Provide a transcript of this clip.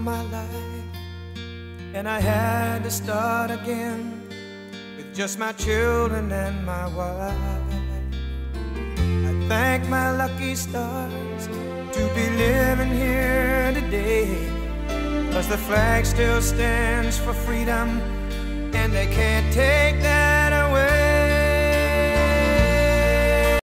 my life, and I had to start again with just my children and my wife. I thank my lucky stars to be living here today, cause the flag still stands for freedom, and they can't take